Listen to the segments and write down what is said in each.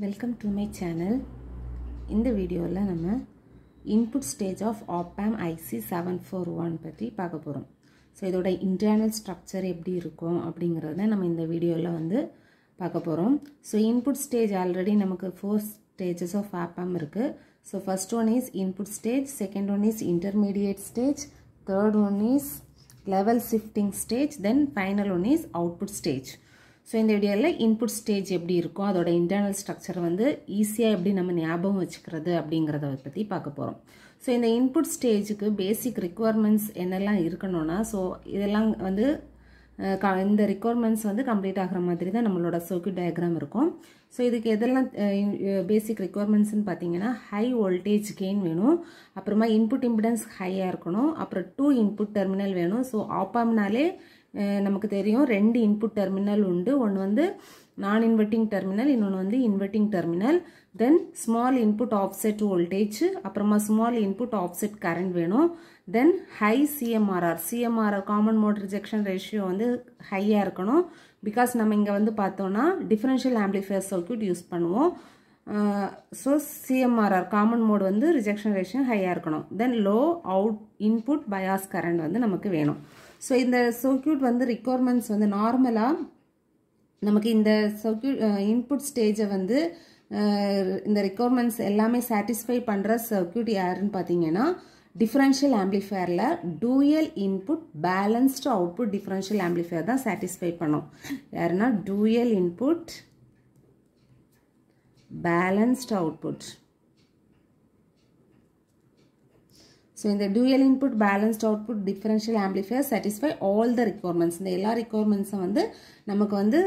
Welcome to my channel இந்த வீடியோவில் நம்ம input stage of op amp IC seven four one பற்றி பார்க்க போகிறோம் ஸோ இதோட இன்டர்னல் ஸ்ட்ரக்சர் எப்படி இருக்கும் அப்படிங்கிறத நம்ம இந்த வீடியோவில் வந்து பார்க்க போகிறோம் ஸோ இன்புட் ஸ்டேஜ் ஆல்ரெடி நமக்கு four stages of op amp இருக்குது so first one is input stage second one is intermediate stage third one is level shifting stage then final one is output stage so இந்த வீடியோவில் input stage எப்படி இருக்கும் அதோட internal structure வந்து ஈஸியாக எப்படி நம்ம ஞாபகம் வச்சுக்கிறது அப்படிங்கிறத பற்றி பார்க்க போகிறோம் ஸோ இந்த இன்புட் ஸ்டேஜுக்கு பேசிக் ரிக்குவயர்மெண்ட்ஸ் என்னெல்லாம் இருக்கணும்னா ஸோ இதெல்லாம் வந்து இந்த ரிக்குவயர்மெண்ட்ஸ் வந்து கம்ப்ளீட் ஆகிற மாதிரி தான் நம்மளோட சர்க்கியூட் டயக்ராம் இருக்கும். ஸோ இதுக்கு எதெல்லாம் பேசிக் ரிக்குவயர்மெண்ட்ஸ்னு பார்த்தீங்கன்னா ஹை வோல்டேஜ் கெயின் வேணும் அப்புறமா இன்புட் இம்பிடன்ஸ் ஹையாக இருக்கணும் அப்புறம் டூ இன்புட் டெர்மினல் வேணும். ஸோ ஆப்பாம்னாலே நமக்கு தெரியும். ரெண்டு இன்புட் டெர்மினல் உண்டு. ஒன்று வந்து நான் இன்வெர்ட்டிங் டெர்மினல் இன்னொன்று வந்து inverting terminal then small input offset voltage அப்புறமா ஸ்மால் இன்புட் ஆஃப்செட் கரண்ட் வேணும். Then high CMRR CMRR common mode rejection ratio வந்து ஹையாக இருக்கணும். பிகாஸ் நம்ம இங்கே வந்து பார்த்தோன்னா டிஃப்ரென்ஷியல் ஆம்பிளிஃபயர் சர்க்கியூட் யூஸ் பண்ணுவோம். ஸோ சிஎம்ஆர்ஆர் காமன் மோட் வந்து ரிஜெக்ஷன் ரேஷியோ ஹையாக இருக்கணும். Then low out input bias current வந்து நமக்கு வேணும். ஸோ இந்த சர்க்கியூட் வந்து ரிக்குவயர்மெண்ட்ஸ் வந்து நார்மலாக நமக்கு இந்த சர்க்கியூட் இன்புட் ஸ்டேஜை வந்து இந்த ரிக்குவயர்மெண்ட்ஸ் எல்லாமே சாட்டிஸ்ஃபை பண்ணுற சர்க்கியூட் யாருன்னு பார்த்தீங்கன்னா differential ஆம்பிளிஃபயரில் dual input balanced output differential amplifier தான் சாட்டிஸ்ஃபை பண்ணும். யாருன்னா dual input balanced output so இந்த dual input balanced output differential amplifier satisfy all the requirements இந்த எல்லா ரிக்குவயர்மெண்ட்ஸும் வந்து நமக்கு வந்து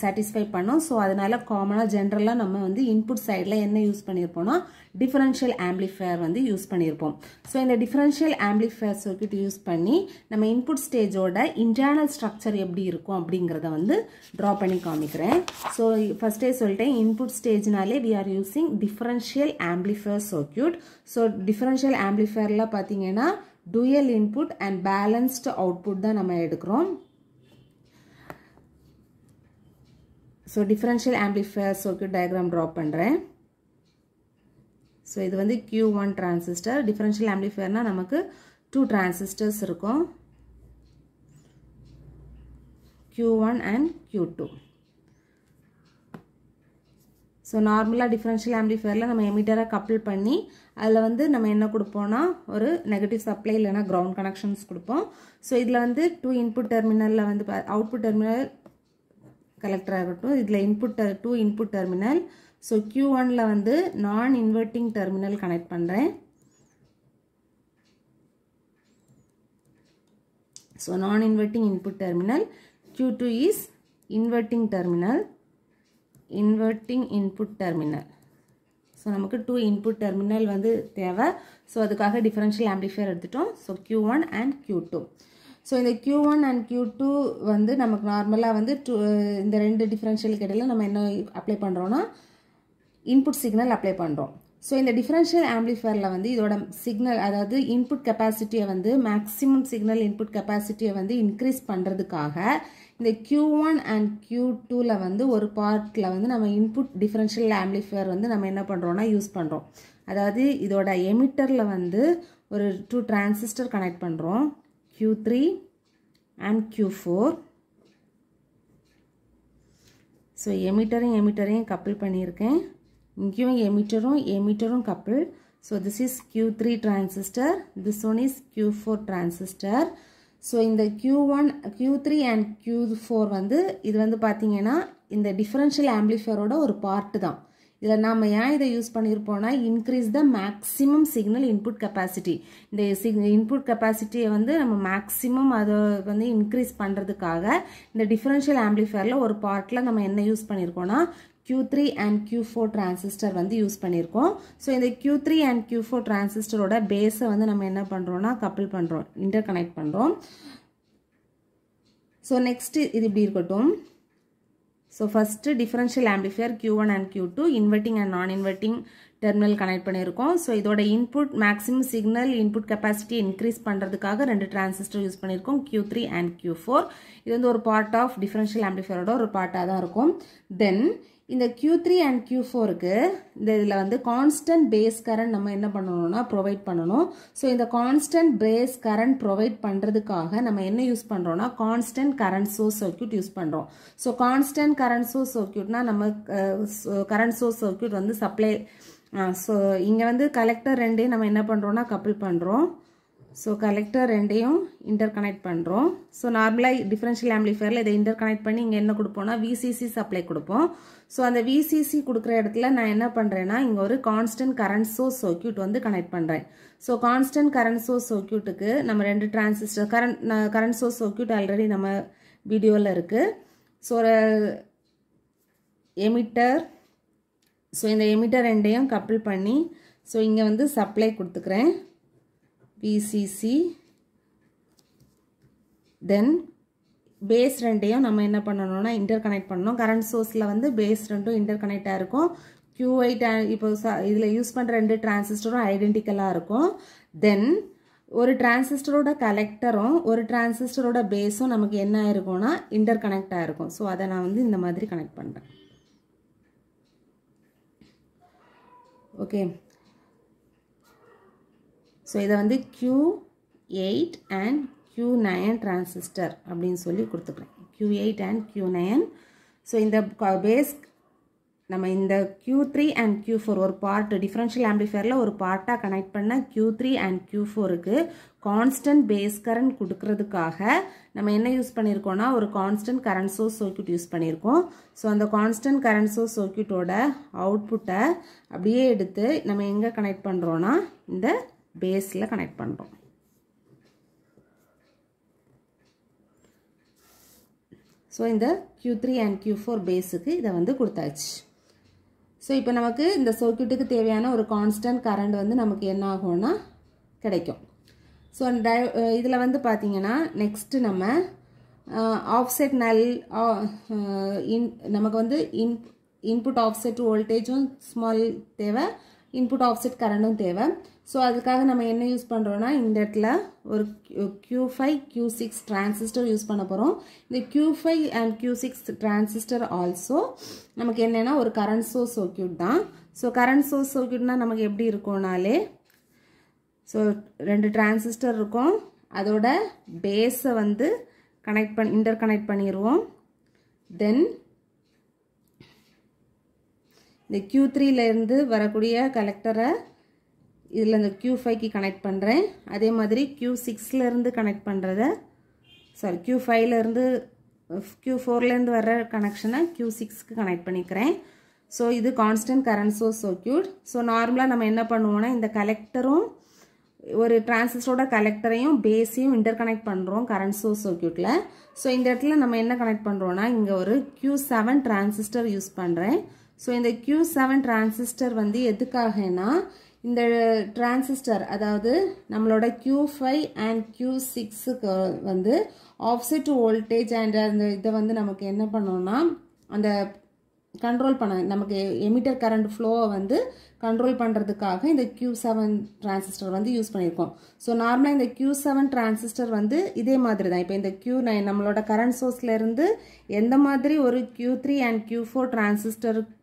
சாட்டிஸ்ஃபை பண்ணோம். ஸோ அதனால் காமனாக ஜென்ரலாக நம்ம வந்து இன்புட் சைடில் என்ன யூஸ் பண்ணியிருப்போம்னா டிஃபரன்ஷியல் ஆம்பிளிஃபயர் வந்து யூஸ் பண்ணியிருப்போம். ஸோ இந்த டிஃபரன்ஷியல் ஆம்பிளிஃபயர் சர்க்கியூட் யூஸ் பண்ணி நம்ம இன்புட் ஸ்டேஜோட இன்டர்னல் ஸ்ட்ரக்சர் எப்படி இருக்கும் அப்படிங்கிறத வந்து ட்ரா பண்ணி காமிக்கிறேன். ஸோ ஃபஸ்ட்டே சொல்லிட்டேன் input ஸ்டேஜ்னாலே we are using differential amplifier circuit so differential ஆம்பிளிஃபயரில் பார்த்தீங்கன்னா dual input and balanced output தான் நம்ம எடுக்கிறோம். So differential amplifier circuit diagram draw பண்ணுறேன் ஸோ இது வந்து கியூ ஒன் டிரான்சிஸ்டர் டிஃபரன்ஷியல் ஆம்பிளிஃபயர்னால் நமக்கு டூ டிரான்சிஸ்டர்ஸ் இருக்கும். Q one and Q two so நார்மலாக டிஃபரன்ஷியல் ஆம்பிளிஃபயரில் நம்ம எமிட்டராக கப்பிள் பண்ணி அதில் வந்து நம்ம என்ன கொடுப்போம்னா ஒரு நெகட்டிவ் சப்ளை இல்லைனா கிரவுண்ட் கனெக்ஷன்ஸ் கொடுப்போம். ஸோ இதில் வந்து டூ இன்புட் டெர்மினலில் வந்து அவுட்புட் டெர்மினல் கலெக்டர் ஆகட்டும் இதில் input two input terminal so Q ஒனில் வந்து நான் இன்வெர்ட்டிங் டெர்மினல் கனெக்ட் பண்ணுறேன் so non inverting input terminal Q two is inverting terminal inverting input terminal so நமக்கு டூ இன்புட் டெர்மினல் வந்து தேவை. ஸோ அதுக்காக டிஃபரன்ஷியல் ஆம்பிளிஃபயர் எடுத்துட்டோம். So Q one and Q two so இந்த Q one and Q two வந்து நமக்கு நார்மலாக வந்து டூ இந்த ரெண்டு டிஃப்ரென்ஷியலுக்கு இடையில நம்ம என்ன அப்ளை பண்ணுறோன்னா இன்புட் சிக்னல் அப்ளை பண்ணுறோம் ஸோ இந்த டிஃப்ரென்ஷியல் ஆம்பிளிஃபயரில் வந்து இதோட சிக்னல் அதாவது இன்புட் கெப்பாசிட்டியை வந்து மேக்ஸிமம் சிக்னல் இன்புட் கெப்பாசிட்டியை வந்து இன்க்ரீஸ் பண்ணுறதுக்காக இந்த க்யூ ஒன் அண்ட் க்யூ டூவில் வந்து ஒரு பார்ட்டில் வந்து நம்ம இன்புட் டிஃப்ரென்ஷியல் ஆம்பிளிஃபயர் வந்து நம்ம என்ன பண்ணுறோன்னா யூஸ் பண்ணுறோம் அதாவது இதோட எமிட்டரில் வந்து ஒரு டூ டிரான்சிஸ்டர் கனெக்ட் பண்ணுறோம் Q3 and Q4 ஸோ எமிட்டரும் எமிட்டரையும் கப்பிள் பண்ணியிருக்கேன். இங்கேயும் எமிட்டரும் எமிட்டரும் couple so this is Q three transistor this one is Q four transistor so இந்த Q one Q three and Q four வந்து இது வந்து பார்த்தீங்கன்னா இந்த டிஃப்ரென்ஷியல் ஆம்பிளிஃபயரோட ஒரு பார்ட்டு தான். இதில் நாம் ஏன் இதை use பண்ணியிருப்போம்னா increase the maximum signal input capacity இந்த சிக் இன்புட் கெப்பாசிட்டியை வந்து நம்ம மேக்ஸிமம் அதை வந்து இன்க்ரீஸ் பண்ணுறதுக்காக இந்த டிஃப்ரென்ஷியல் ஆம்பிளிஃபயரில் ஒரு பார்ட்டில் நம்ம என்ன யூஸ் பண்ணியிருக்கோம்னா Q3 three and Q four transistor வந்து யூஸ் பண்ணியிருக்கோம் ஸோ இந்த Q three and Q four டிரான்சிஸ்டரோட பேஸை வந்து நம்ம என்ன பண்ணுறோன்னா கப்பிள் பண்ணுறோம் இன்டர் கனெக்ட் பண்ணுறோம் ஸோ நெக்ஸ்ட்டு இது இப்படி இருக்கட்டும். So first differential amplifier Q one and Q two inverting and non inverting terminal connect பண்ணியிருக்கோம் ஸோ இதோட input maximum signal input capacity increase பண்ணுறதுக்காக ரெண்டு டிரான்சிஸ்டர் யூஸ் பண்ணியிருக்கோம் Q three and Q four இது வந்து ஒரு பார்ட் ஆஃப் டிஃபரன்ஷியல் ஆம்பிளிஃபயரோட ஒரு பார்ட்டாக தான் இருக்கும். தென் இந்த Q3 த்ரீ அண்ட் Q4 ஃபோருக்கு இந்த இதில் வந்து கான்ஸ்டன்ட் பேஸ் கரண்ட் நம்ம என்ன பண்ணணும்னா ப்ரொவைட் பண்ணணும். ஸோ இந்த கான்ஸ்டன்ட் பேஸ் கரண்ட் ப்ரொவைட் பண்ணுறதுக்காக நம்ம என்ன யூஸ் பண்ணுறோம்னா constant current source circuit use பண்ணுறோம் ஸோ கான்ஸ்டன்ட் கரண்ட் சோர்ஸ் சர்க்யூட்னா நம்ம கரண்ட் சோர்ஸ் சர்க்யூட் வந்து சப்ளை ஸோ இங்கே வந்து கலெக்டர் ரெண்டே நம்ம என்ன பண்ணுறோம்னா கப்பிள் பண்ணுறோம் ஸோ கலெக்டர் ரெண்டையும் இன்டர் கனெக்ட் பண்ணுறோம் ஸோ நார்மலாக டிஃப்ரென்ஷியல் ஆம்பிளிஃபயரில் இதை இன்டர் கனெக்ட் பண்ணி இங்கே என்ன கொடுப்போம்னா விசிசி சப்ளை கொடுப்போம். ஸோ அந்த விசிசி கொடுக்குற இடத்துல நான் என்ன பண்ணுறேன்னா இங்கே ஒரு கான்ஸ்டன்ட் கரண்ட் சோர்ஸ் சர்க்யூட் வந்து கனெக்ட் பண்ணுறேன் ஸோ கான்ஸ்டன்ட் கரண்ட் சோர்ஸ் சர்க்கியூட்டுக்கு நம்ம ரெண்டு transistor current current source circuit already நம்ம வீடியோவில் இருக்குது ஸோ ஒரு எமிட்டர் ஸோ இந்த எமிட்டர் ரெண்டையும் கப்பிள் பண்ணி ஸோ இங்கே வந்து சப்ளை கொடுத்துக்கிறேன். பிசிசி தென் பேஸ் ரெண்டையும் நம்ம என்ன பண்ணணும்னா இன்டர் கனெக்ட் பண்ணணும் கரண்ட் சோர்ஸில் வந்து பேஸ் ரெண்டும் இன்டர் கனெக்டாக இருக்கும். கியூஐ இப்போ இதில் யூஸ் பண்ணுற ரெண்டு டிரான்சிஸ்டரும் ஐடென்டிக்கலாக இருக்கும். தென் ஒரு டிரான்சிஸ்டரோட கலெக்டரும் ஒரு டிரான்சிஸ்டரோட பேஸும் நமக்கு என்ன ஆயிருக்கும்னா இன்டர் கனெக்டாக இருக்கும். ஸோ அதை நான் வந்து இந்த மாதிரி கனெக்ட் பண்ணுறேன் ஓகே ஸோ இதை வந்து Q eight and Q nine transistor அப்படின்னு சொல்லி கொடுத்துக்கிறேன். Q eight and Q nine so இந்த பேஸ் நம்ம இந்த Q three and Q four ஒரு பார்ட் டிஃப்ரென்ஷியல் ஆம்பிளிஃபயரில் ஒரு பார்ட்டாக கனெக்ட் பண்ண க்யூ த்ரீ அண்ட் க்யூ ஃபோருக்கு கான்ஸ்டன்ட் பேஸ் கரண்ட் கொடுக்கறதுக்காக நம்ம என்ன யூஸ் பண்ணியிருக்கோம்னா ஒரு constant current source circuit use பண்ணியிருக்கோம் ஸோ அந்த கான்ஸ்டன்ட் கரண்ட் சோர்ஸ் சர்க்கியூட்டோட அவுட்புட்டை அப்படியே எடுத்து நம்ம எங்கே கனெக்ட் பண்ணுறோன்னா இந்த பேஸில் கனெக்ட் பண்ணுறோம் ஸோ இந்த Q three and Q four பேஸுக்கு இதை வந்து கொடுத்தாச்சு. ஸோ இப்போ நமக்கு இந்த சர்க்கியூட்டுக்கு தேவையான ஒரு கான்ஸ்டன்ட் கரண்ட் வந்து நமக்கு என்ன ஆகும்னா கிடைக்கும். ஸோ டை இதில் வந்து பார்த்தீங்கன்னா நெக்ஸ்ட்டு நம்ம ஆஃப்செட் நல் இன் நமக்கு வந்து இன் இன்புட் ஆஃப்செட் வோல்டேஜும் ஸ்மால் தேவை இன்புட் ஆஃப்செட் கரண்ட்டும் தேவை. ஸோ அதுக்காக நம்ம என்ன யூஸ் பண்ணுறோன்னா இந்த இடத்துல ஒரு Q five Q six transistor use பண்ண போகிறோம் இந்த Q five and Q six transistor also நமக்கு என்னென்னா ஒரு கரண்ட் சோர்ஸ் சர்க்கியூட் தான். ஸோ கரண்ட் சோர்ஸ் சர்க்கியூட்னா நமக்கு எப்படி இருக்கும்னாலே ஸோ ரெண்டு டிரான்சிஸ்டர் இருக்கும். அதோட பேஸை வந்து கனெக்ட் பண்ணி இன்டர் கனெக்ட் பண்ணிடுவோம் தென் இந்த க்யூ த்ரீலேருந்து வரக்கூடிய கலெக்டரை இதில் இந்த க்யூ ஃபைவ்க்கு கனெக்ட் பண்ணுறேன் அதே மாதிரி க்யூ சிக்ஸ்லேருந்து கனெக்ட் பண்ணுறத சாரி க்யூ ஃபைவ்லேருந்து க்யூ ஃபோர்லேருந்து வர்ற கனெக்ஷனை க்யூ சிக்ஸ்க்கு கனெக்ட் பண்ணிக்கிறேன். ஸோ இது constant current source circuit so நார்மலாக நம்ம என்ன பண்ணுவோம்னா இந்த கலெக்டரும் ஒரு டிரான்சிஸ்டரோட கலெக்டரையும் பேஸையும் இன்டர் கனெக்ட் பண்ணுறோம் கரண்ட் சோர்ஸ் சர்க்கியூட்டில் ஸோ இந்த இடத்துல நம்ம என்ன கனெக்ட் பண்ணுறோன்னா இங்கே ஒரு க்யூ செவன் டிரான்சிஸ்டர் யூஸ் பண்ணுறேன் ஸோ இந்த க்யூ செவன் டிரான்சிஸ்டர் வந்து எதுக்காகனா இந்த டிரான்சிஸ்டர் அதாவது நம்மளோட க்யூ ஃபைவ் அண்ட் க்யூ சிக்ஸுக்கு வந்து ஆஃப்செட் வோல்டேஜ் அண்ட் அந்த இதை வந்து நமக்கு என்ன பண்ணோம்னா அந்த கண்ட்ரோல் பண்ண நமக்கு எமிட்டர் கரண்ட் ஃப்ளோவை வந்து கண்ட்ரோல் பண்ணுறதுக்காக இந்த க்யூ செவன் டிரான்சிஸ்டர் வந்து யூஸ் பண்ணியிருக்கோம். ஸோ நார்மலாக இந்த க்யூ செவன் டிரான்சிஸ்டர் வந்து இதே மாதிரி தான் இப்போ இந்த க்யூ நைன் நம்மளோட கரண்ட் சோர்ஸ்லேருந்து எந்த மாதிரி ஒரு Q three and Q four டிரான்சிஸ்டருக்கு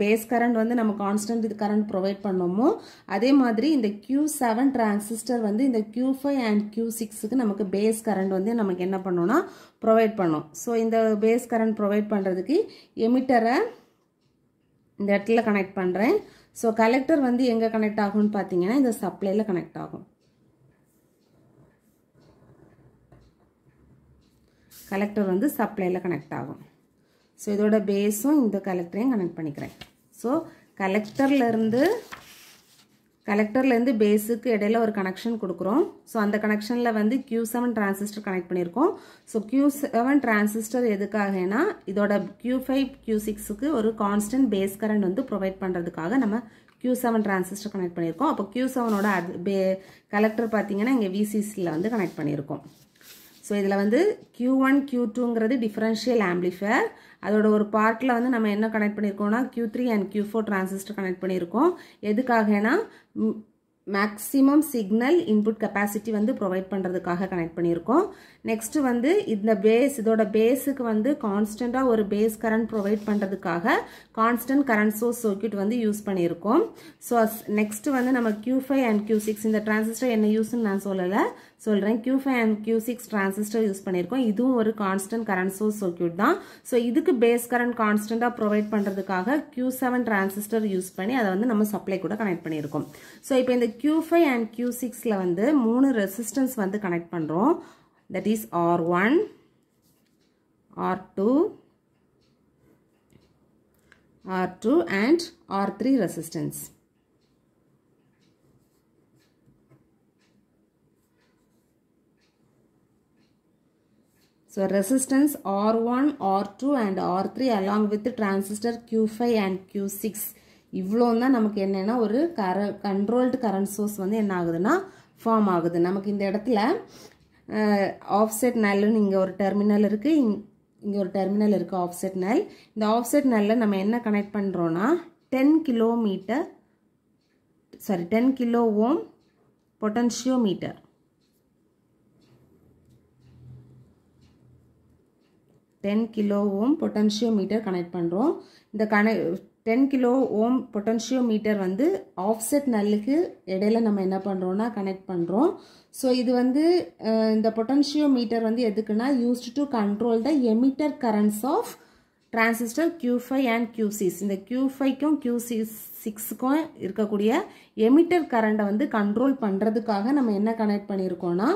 பேஸ் கரண்ட் வந்து நம்ம கான்ஸ்டன்ட் இது கரண்ட் ப்ரொவைட் பண்ணோமோ அதே மாதிரி இந்த க்யூ செவன் டிரான்சிஸ்டர் வந்து இந்த க்யூ ஃபைவ் அண்ட் க்யூ சிக்ஸுக்கு நமக்கு பேஸ் கரண்ட் வந்து நமக்கு என்ன பண்ணோம்னா ப்ரொவைட் பண்ணோம். ஸோ இந்த பேஸ் கரண்ட் ப்ரொவைட் பண்ணுறதுக்கு எமிட்டரை இந்த இடத்துல கனெக்ட் பண்ணுறேன் ஸோ கலெக்டர் வந்து எங்கே கனெக்ட் ஆகும்னு பார்த்தீங்கன்னா இந்த சப்ளையில் கனெக்ட் ஆகும். கலெக்டர் வந்து சப்ளையில் கனெக்ட் ஆகும். ஸோ இதோட பேஸும் இந்த கலெக்டரையும் கனெக்ட் பண்ணிக்கிறேன். ஸோ கலெக்டர்லேருந்து கலெக்டர்லேருந்து பேஸுக்கு இடையில ஒரு கனெக்ஷன் கொடுக்குறோம். ஸோ அந்த கனெக்ஷனில் வந்து க்யூ செவன் டிரான்சிஸ்டர் கனெக்ட் பண்ணியிருக்கோம். ஸோ க்யூ செவன் டிரான்சிஸ்டர் எதுக்காகனா இதோட க்யூ ஃபைவ் க்யூ சிக்ஸுக்கு ஒரு கான்ஸ்டன்ட் பேஸ் கரண்ட் வந்து ப்ரொவைட் பண்ணுறதுக்காக நம்ம க்யூ செவன் டிரான்சிஸ்டர் கனெக்ட் பண்ணியிருக்கோம். அப்போ க்யூ செவனோட அது பே கலெக்டர் பார்த்தீங்கன்னா இங்கே விசிசியில் வந்து கனெக்ட் பண்ணியிருக்கோம். ஸோ இதில் வந்து க்யூ ஒன் க்யூ டூங்கிறது டிஃப்ரென்ஷியல் ஆம்பிளிஃபயர் அதோட ஒரு பார்ட்டில் வந்து நம்ம என்ன connect பண்ணியிருக்கோம்னா Q three and Q four transistor connect பண்ணியிருக்கோம் எதுக்காகனா மேக்ஸிமம் சிக்னல் இன்புட் கெப்பாசிட்டி வந்து ப்ரொவைட் பண்ணுறதுக்காக கனெக்ட் பண்ணியிருக்கோம் நெக்ஸ்ட் வந்து இந்த பேஸ் இதோட பேஸுக்கு வந்து கான்ஸ்டண்ட்டாக ஒரு பேஸ் கரண்ட் ப்ரொவைட் பண்ணுறதுக்காக கான்ஸ்டன்ட் கரண்ட் சோர்ஸ் சர்க்கியூட் வந்து யூஸ் பண்ணியிருக்கோம். ஸோ நெக்ஸ்ட் வந்து நம்ம Q five and Q six இந்த டிரான்சிஸ்டர் என்ன யூஸ்ன்னு நான் சொல்லலை. சொல்கிறேன் Q five and Q six transistor use பண்ணியிருக்கோம். இதுவும் ஒரு கான்ஸ்டன்ட் கரண்ட் சோர்ஸ் சர்க்கியூட் தான். ஸோ இதுக்கு பேஸ் கரண்ட் கான்ஸ்டண்ட்டாக ப்ரொவைட் பண்ணுறதுக்காக கியூ செவன் டிரான்சிஸ்டர் யூஸ் பண்ணி அதை வந்து நம்ம சப்ளை கூட கனெக்ட் பண்ணியிருக்கோம். ஸோ இப்போ இந்த கியூ ஃபைவ் அண்ட் கியூ சிக்ஸில் வந்து மூணு ரெசிஸ்டன்ஸ் வந்து கனெக்ட் பண்ணுறோம் that is R1, R2, R2 and R3 resistance. So resistance R1, R2 and R3 along with transistor Q5 and Q6 இவ்வளோ தான் நமக்கு என்னென்னா ஒரு கர கண்ட்ரோல்டு கரண்ட் சோர்ஸ் வந்து என்ன ஆகுதுன்னா ஃபார்ம் ஆகுது நமக்கு இந்த இடத்துல ஆஃப்செட் நல்லுன்னு இங்கே ஒரு டெர்மினல் இருக்குது இங்கே ஒரு டெர்மினல் இருக்குது ஆஃப்செட் நல் இந்த ஆஃப்செட் நல்ல நம்ம என்ன கனெக்ட் பண்ணுறோன்னா ten kilometre sorry ten kilo ohm potentiometer ten kilo ohm potentiometer connect பண்ணுறோம் இந்த connect ten kilo ohm potentiometer வந்து ஆஃப்செட் நல்லுக்கு இடையில நம்ம என்ன பண்ணுறோன்னா கனெக்ட் பண்ணுறோம் ஸோ இது வந்து இந்த பொட்டன்ஷியோமீட்டர் வந்து எதுக்குன்னா used to control the emitter currents of transistor Q five and Q six இந்த கியூ ஃபைவ்க்கும் கியூ சிக்ஸ் சிக்ஸுக்கும் இருக்கக்கூடிய எமிட்டர் கரண்ட்டை வந்து கண்ட்ரோல் பண்ணுறதுக்காக நம்ம என்ன கனெக்ட் பண்ணியிருக்கோம்னா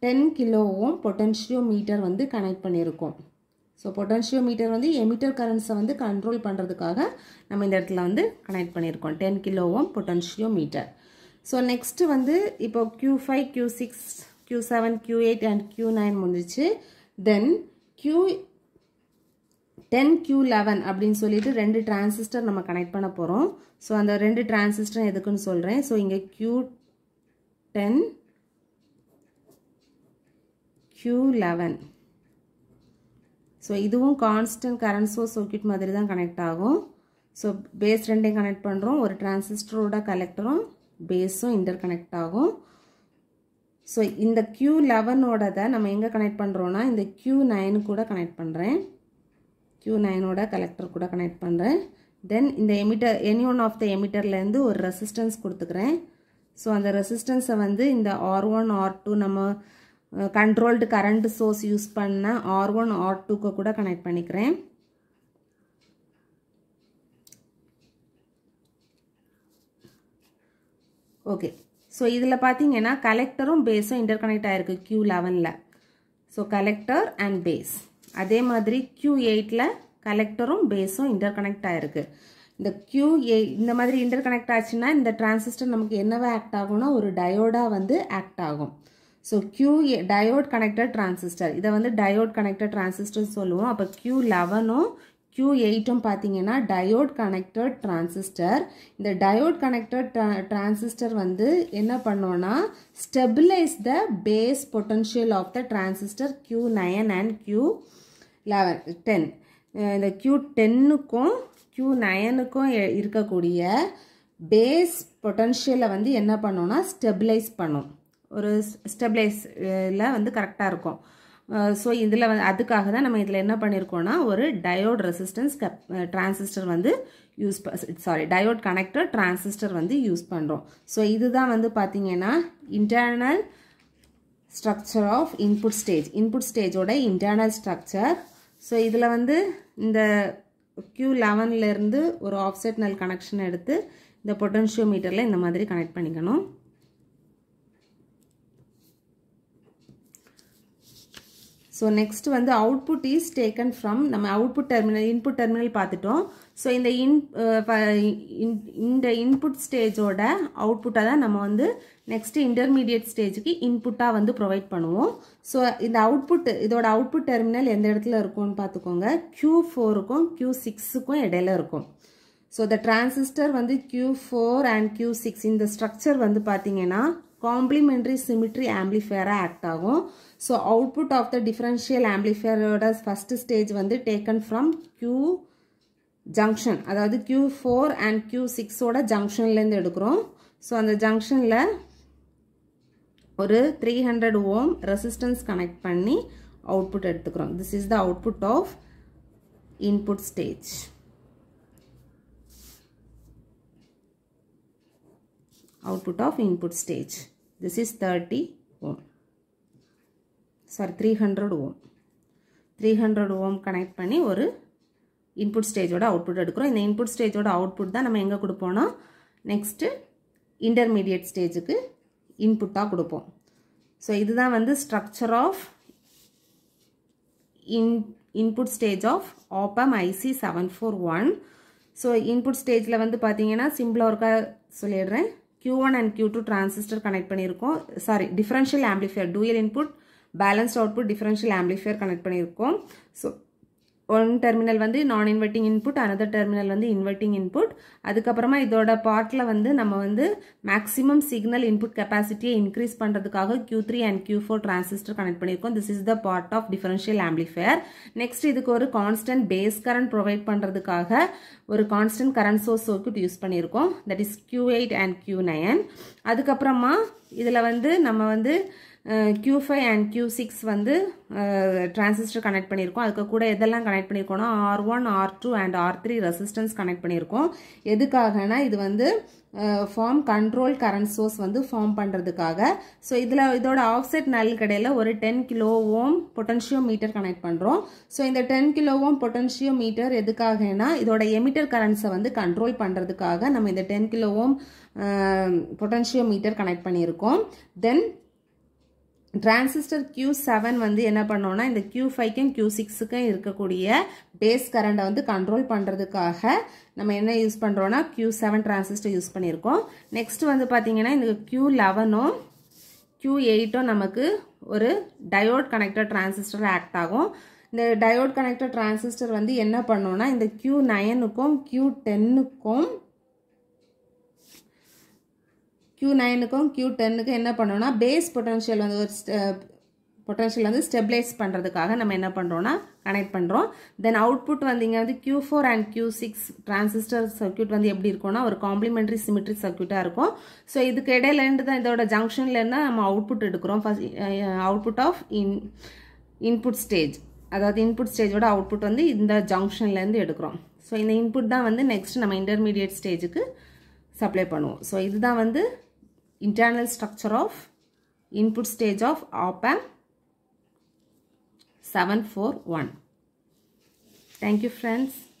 டென் கிலோ ஓம் பொட்டன்ஷியோமீட்டர் வந்து கனெக்ட் பண்ணியிருக்கோம் ஸோ பொட்டன்ஷியோமீட்டர் வந்து எமிட்டர் கரண்ட்ஸை வந்து கண்ட்ரோல் பண்ணுறதுக்காக நம்ம இந்த இடத்துல வந்து கனெக்ட் பண்ணியிருக்கோம். டென் கிலோவும் பொட்டன்ஷியோ மீட்டர் ஸோ நெக்ஸ்ட்டு வந்து இப்போ Q five Q six Q seven Q eight and Q nine முடிஞ்சிச்சு. Then Q ten Q eleven அப்படின்னு சொல்லிட்டு ரெண்டு டிரான்சிஸ்டர் நம்ம கனெக்ட் பண்ண போகிறோம் ஸோ அந்த ரெண்டு டிரான்சிஸ்டர் எதுக்குன்னு சொல்கிறேன் ஸோ இங்கே Q ten Q eleven so இதுவும் கான்ஸ்டன்ட் கரண்ட் சோர்ஸ் சர்க்கியூட் மாதிரி தான் கனெக்ட் ஆகும். ஸோ பேஸ் ரெண்டையும் கனெக்ட் பண்ணுறோம் ஒரு டிரான்சிஸ்டரோட கலெக்டரும் பேஸும் இன்டர் கனெக்ட் ஆகும். ஸோ இந்த க்யூ லெவனோடதை நம்ம எங்கே கனெக்ட் பண்ணுறோன்னா இந்த க்யூ நைனு கூட கனெக்ட் பண்ணுறேன் க்யூ நைனோட கலெக்டர் கூட கனெக்ட் பண்ணுறேன் தென் இந்த emitter any one of the எமிட்டர்லேருந்து ஒரு ரெசிஸ்டன்ஸ் கொடுத்துக்கிறேன். ஸோ அந்த ரெசிஸ்டன்ஸை வந்து இந்த ஆர் ஒன் ஆர் டூ நம்ம கண்ட்ரோல்டு கரண்ட் சோர்ஸ் யூஸ் பண்ண ஆர் ஒன் ஆர் டூக்கு கூட கனெக்ட் பண்ணிக்கிறேன். ஓகே ஸோ இதில் பார்த்தீங்கன்னா கலெக்டரும் பேஸும் இன்டர் கனெக்ட் ஆகிருக்கு கியூ லெவனில் ஸோ கலெக்டர் அண்ட் பேஸ் அதே மாதிரி க்யூ எயிட்டில் கலெக்டரும் பேஸும் இன்டர் கனெக்ட் ஆகிருக்கு இந்த க்யூ ஏ இந்த மாதிரி இன்டர் கனெக்ட் ஆச்சுன்னா இந்த டிரான்சிஸ்டர் நமக்கு என்னவா ஆக்ட் ஆகும்னா ஒரு டயோடாக வந்து ஆக்ட் ஆகும். So Q diode connected transistor இதை வந்து டயோட் கனெக்டட் டிரான்சிஸ்டர் சொல்லுவோம். அப்போ க்யூ லெவனும் க்யூ எயிட்டும் பார்த்தீங்கன்னா டயோட் கனெக்டட் டிரான்சிஸ்டர் இந்த டயோட் கனெக்டட் டிரான்சிஸ்டர் வந்து என்ன பண்ணோன்னா stabilise the base potential of the transistor Q nine and Q eleven ten இந்த க்யூ டென்னுக்கும் க்யூ நயனுக்கும் இருக்கக்கூடிய பேஸ் பொட்டன்ஷியலை வந்து என்ன பண்ணோன்னா ஸ்டெபிலைஸ் பண்ணும். ஒரு ஸ்டெபிளைஸில் வந்து கரெக்டாக இருக்கும். ஸோ இதில் வந்து அதுக்காக தான் நம்ம இதில் என்ன பண்ணியிருக்கோம்னா ஒரு டயோட் ரெசிஸ்டன்ஸ் கப் டிரான்சிஸ்டர் வந்து use sorry diode connector transistor வந்து யூஸ் பண்ணுறோம் ஸோ இதுதான் வந்து பார்த்திங்கன்னா internal structure of input stage input ஸ்டேஜோட internal structure so இதில் வந்து இந்த க்யூ லெவன்லேருந்து ஒரு ஆஃப்செட் நல் கனெக்ஷன் எடுத்து இந்த பொட்டன்ஷியோமீட்டரில் இந்த மாதிரி கனெக்ட் பண்ணிக்கணும். ஸோ நெக்ஸ்ட் வந்து அவுட்புட் இஸ் டேக்கன் ஃப்ரம் நம்ம அவுட்புட் டெர்மினல் இன்புட் டெர்மினல் பார்த்துட்டோம். ஸோ இந்த இன் uh, இந்த இன்புட் ஸ்டேஜோட அவுட்புட்டை தான் நம்ம வந்து நெக்ஸ்ட் இன்டர்மீடியட் ஸ்டேஜுக்கு இன்புட்டாக வந்து ப்ரொவைட் பண்ணுவோம். ஸோ இந்த அவுட்புட் இதோட அவுட்புட் டெர்மினல் எந்த இடத்துல இருக்கும்னு பார்த்துக்கோங்க. க்யூ ஃபோருக்கும் க்யூ சிக்ஸுக்கும் இடையில இருக்கும். ஸோ த டிரான்சிஸ்டர் வந்து Q four and Q six இந்த ஸ்ட்ரக்சர் வந்து பார்த்தீங்கன்னா காம்ப்ளிமெண்ட்ரி சிமிட்ரி ஆம்பிளிஃபையராக ஆக்ட் ஆகும். So output of the differential ஆம்பிளிஃபையரோட first stage வந்து டேக்கன் ஃப்ரம் க்யூ ஜங்ஷன் அதாவது க்யூ ஃபோர் அண்ட் க்யூ சிக்ஸோட ஜங்ஷன்லேருந்து எடுக்கிறோம். ஸோ அந்த ஜங்ஷனில் ஒரு three hundred ohm resistance connect பண்ணி அவுட்புட் எடுத்துக்கிறோம். This is the output of input stage output of input stage. This is 30 ohm. Sorry 300 ohm. 300 ohm connect பண்ணி ஒரு இன்புட் ஸ்டேஜோட அவுட்புட் எடுக்கிறோம். இந்த இன்புட் ஸ்டேஜோட அவுட்புட் தான் நம்ம எங்கே கொடுப்போம்னா நெக்ஸ்ட்டு இன்டர்மீடியட் ஸ்டேஜுக்கு இன்புட்டாக கொடுப்போம். ஸோ இதுதான் வந்து structure of in input stage of op amp IC seven four one so input ஸ்டேஜில் வந்து பார்த்தீங்கன்னா சிம்பிளாக ஒருக்கா சொல்லிடுறேன். Q1 and Q2 transistor connect பண்ணியிருக்கோம். Sorry differential amplifier dual input balanced output differential amplifier connect பண்ணியிருக்கோம். ஸோ ஒன் டெர்மினல் வந்து non inverting input another terminal வந்து இன்வெர்ட்டிங் இன்புட் அதுக்கப்புறமா இதோட பார்ட்டில் வந்து நம்ம வந்து மேக்ஸிமம் சிக்னல் இன்புட் கெப்பாசிட்டியை இன்க்ரீஸ் பண்ணுறதுக்காக Q three and Q four transistor connect பண்ணியிருக்கோம். This is the part of differential amplifier next இதுக்கு ஒரு கான்ஸ்டன்ட் பேஸ் கரண்ட் ப்ரொவைட் பண்ணுறதுக்காக ஒரு constant current source circuit use பண்ணியிருக்கோம். That is Q eight and Q nine அதுக்கப்புறமா இதில் வந்து நம்ம வந்து Q5 five and Q6 six வந்து டிரான்சிஸ்டர் கனெக்ட் பண்ணியிருக்கோம். அதுக்கு கூட எதெல்லாம் connect பண்ணியிருக்கோம்னா R one R two and R three resistance connect பண்ணியிருக்கோம். எதுக்காகனா இது வந்து ஃபார்ம் கண்ட்ரோல் கரண்ட் சோர்ஸ் வந்து ஃபார்ம் பண்ணுறதுக்காக ஸோ இதில் இதோட ஆஃப்செட் நல்கடையில் ஒரு ten kilo ohm potentiometer connect பண்ணுறோம் ஸோ இந்த ten kilo ohm potentiometer எதுக்காகனா இதோட எமிட்டர் கரண்ட்ஸை வந்து கண்ட்ரோல் பண்ணுறதுக்காக நம்ம இந்த ten kilo ohm potentiometer connect பண்ணியிருக்கோம். தென் டிரான்சிஸ்டர் Q செவன் வந்து என்ன பண்ணோம்னா இந்த Q ஃபைவ்க்கும் Q சிக்ஸுக்கும் இருக்கக்கூடிய பேஸ் கரண்டை வந்து கண்ட்ரோல் பண்ணுறதுக்காக நம்ம என்ன யூஸ் பண்ணுறோம்னா Q செவன் டிரான்சிஸ்டர் யூஸ் பண்ணியிருக்கோம். நெக்ஸ்ட் வந்து பார்த்தீங்கன்னா இந்த க்யூ லெவனும் க்யூ எயிட்டும் நமக்கு ஒரு டயோட் கனெக்டர் டிரான்சிஸ்டர் ஆக்ட் ஆகும். இந்த டயோட் கனெக்டர் டிரான்சிஸ்டர் வந்து என்ன பண்ணோம்னா இந்த க்யூ நயனுக்கும் க்யூ டென்னுக்கும் Q நைனுக்கும் கியூ டென்னுக்கும் என்ன பண்ணோன்னா பேஸ் பொட்டன்ஷியல் வந்து ஒரு பொட்டன்ஷியல் வந்து ஸ்டெபிளைஸ் பண்ணுறதுக்காக நம்ம என்ன பண்ணுறோன்னா கனெக்ட் பண்ணுறோம் தென் அவுட்புட் வந்து இங்கே வந்து Q four and Q six transistor circuit வந்து எப்படி இருக்கும்னா ஒரு காம்ப்ளிமெண்ட்ரி சிமெட்ரிக் சர்க்கியூட்டாக இருக்கும். ஸோ இதுக்கு இடையிலேருந்து தான் இதோட ஜங்ஷன்லேருந்து நம்ம அவுட்புட் எடுக்கிறோம். First output of in input stage அதாவது இன்புட் ஸ்டேஜோட அவுட்புட் வந்து இந்த ஜங்ஷன்லேருந்து எடுக்கிறோம். ஸோ இந்த இன்புட் தான் வந்து நெக்ஸ்ட் நம்ம இன்டர்மீடியட் ஸ்டேஜுக்கு சப்ளை பண்ணுவோம். ஸோ இதுதான் வந்து internal structure of input stage of op-amp 741. Thank you friends.